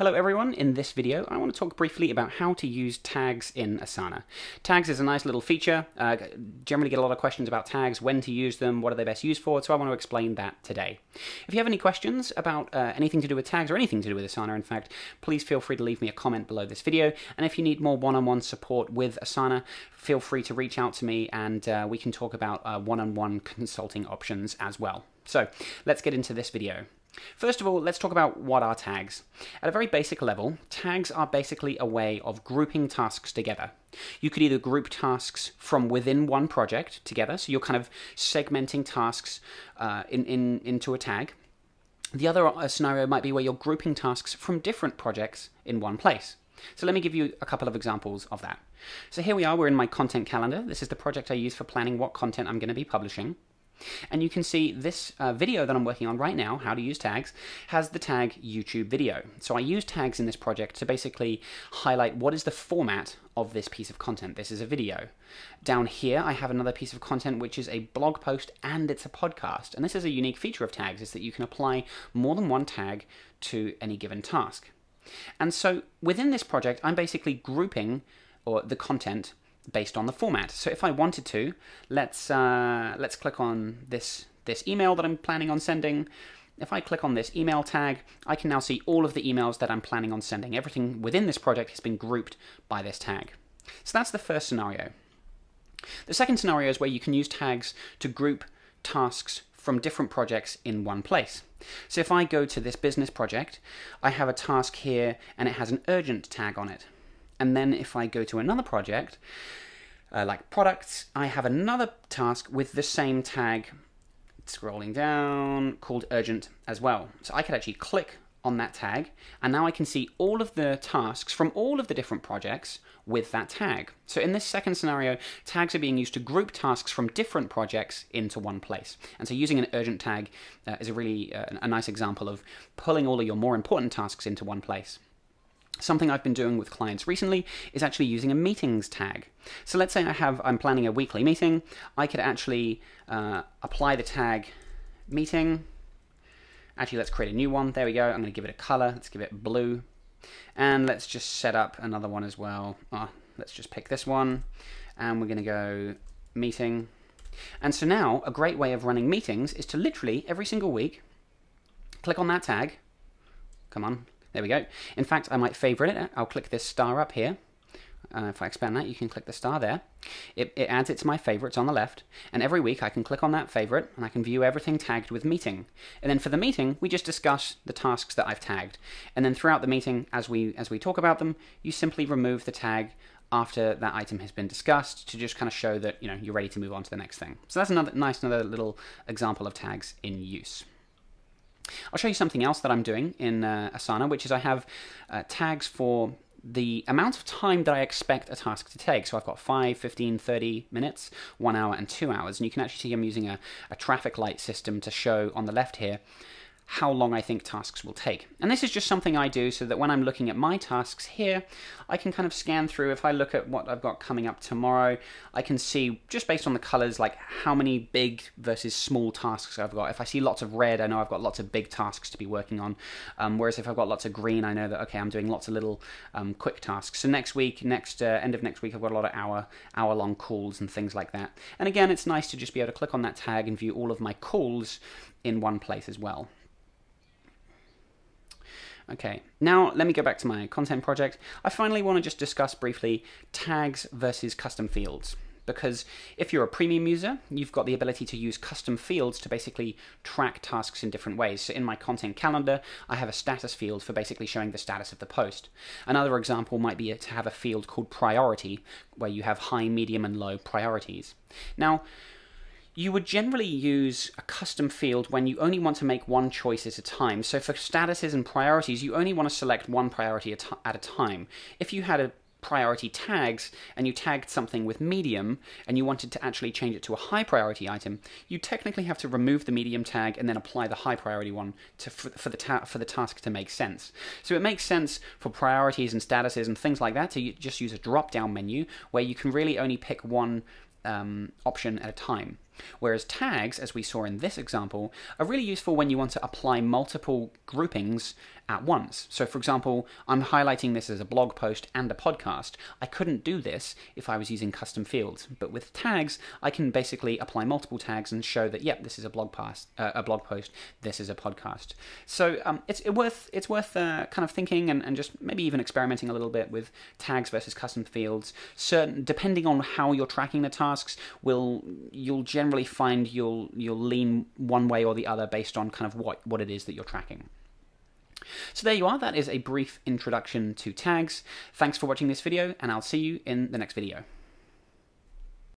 Hello everyone, in this video I want to talk briefly about how to use tags in Asana. Tags is a nice little feature, uh, generally get a lot of questions about tags, when to use them, what are they best used for, so I want to explain that today. If you have any questions about uh, anything to do with tags or anything to do with Asana in fact, please feel free to leave me a comment below this video, and if you need more one-on-one -on -one support with Asana, feel free to reach out to me and uh, we can talk about uh, one-on-one -on -one consulting options as well. So let's get into this video. First of all, let's talk about what are tags. At a very basic level, tags are basically a way of grouping tasks together. You could either group tasks from within one project together, so you're kind of segmenting tasks uh, in, in, into a tag. The other uh, scenario might be where you're grouping tasks from different projects in one place. So let me give you a couple of examples of that. So here we are, we're in my content calendar. This is the project I use for planning what content I'm going to be publishing. And you can see this uh, video that I'm working on right now, how to use tags, has the tag YouTube video. So I use tags in this project to basically highlight what is the format of this piece of content. This is a video. Down here, I have another piece of content which is a blog post and it's a podcast. And this is a unique feature of tags, is that you can apply more than one tag to any given task. And so within this project, I'm basically grouping or the content based on the format. So if I wanted to, let's uh, let's click on this this email that I'm planning on sending. If I click on this email tag, I can now see all of the emails that I'm planning on sending. Everything within this project has been grouped by this tag. So that's the first scenario. The second scenario is where you can use tags to group tasks from different projects in one place. So if I go to this business project, I have a task here and it has an urgent tag on it. And then if I go to another project, uh, like products, I have another task with the same tag, scrolling down, called urgent as well. So I could actually click on that tag, and now I can see all of the tasks from all of the different projects with that tag. So in this second scenario, tags are being used to group tasks from different projects into one place. And so using an urgent tag uh, is a really uh, a nice example of pulling all of your more important tasks into one place. Something I've been doing with clients recently is actually using a meetings tag. So let's say I have I'm planning a weekly meeting. I could actually uh, apply the tag meeting. Actually, let's create a new one. There we go. I'm going to give it a color. Let's give it blue. And let's just set up another one as well. Oh, let's just pick this one. And we're going to go meeting. And so now, a great way of running meetings is to literally, every single week, click on that tag. Come on, there we go. In fact, I might favorite it. I'll click this star up here. Uh, if I expand that, you can click the star there. It, it, adds it to my favorites on the left, and every week I can click on that favorite, and I can view everything tagged with meeting. And then for the meeting, we just discuss the tasks that I've tagged. And then throughout the meeting, as we as we talk about them, you simply remove the tag after that item has been discussed to just kind of show that you know you're ready to move on to the next thing. So that's another nice another little example of tags in use. I'll show you something else that I'm doing in uh, Asana, which is I have uh, tags for the amount of time that I expect a task to take. So I've got 5, 15, 30 minutes, 1 hour, and 2 hours. And you can actually see I'm using a, a traffic light system to show on the left here how long I think tasks will take. And this is just something I do so that when I'm looking at my tasks here, I can kind of scan through. If I look at what I've got coming up tomorrow, I can see just based on the colors, like how many big versus small tasks I've got. If I see lots of red, I know I've got lots of big tasks to be working on. Um, whereas if I've got lots of green, I know that, okay, I'm doing lots of little um, quick tasks. So next week, next uh, end of next week, I've got a lot of hour, hour long calls and things like that. And again, it's nice to just be able to click on that tag and view all of my calls in one place as well. Okay, now let me go back to my content project. I finally want to just discuss briefly tags versus custom fields. Because if you're a premium user, you've got the ability to use custom fields to basically track tasks in different ways. So in my content calendar, I have a status field for basically showing the status of the post. Another example might be to have a field called priority, where you have high, medium, and low priorities. Now, you would generally use a custom field when you only want to make one choice at a time. So for statuses and priorities, you only want to select one priority at a time. If you had a priority tags and you tagged something with medium and you wanted to actually change it to a high priority item, you technically have to remove the medium tag and then apply the high priority one to, for, for the for the task to make sense. So it makes sense for priorities and statuses and things like that to just use a drop down menu where you can really only pick one um, option at a time. Whereas tags, as we saw in this example, are really useful when you want to apply multiple groupings at once. So, for example, I'm highlighting this as a blog post and a podcast. I couldn't do this if I was using custom fields, but with tags, I can basically apply multiple tags and show that, yep, this is a blog post, uh, a blog post, this is a podcast. So um, it's it worth it's worth uh, kind of thinking and, and just maybe even experimenting a little bit with tags versus custom fields. Certain depending on how you're tracking the tasks, will you'll generally find you'll you'll lean one way or the other based on kind of what what it is that you're tracking. So there you are, that is a brief introduction to tags. Thanks for watching this video, and I'll see you in the next video.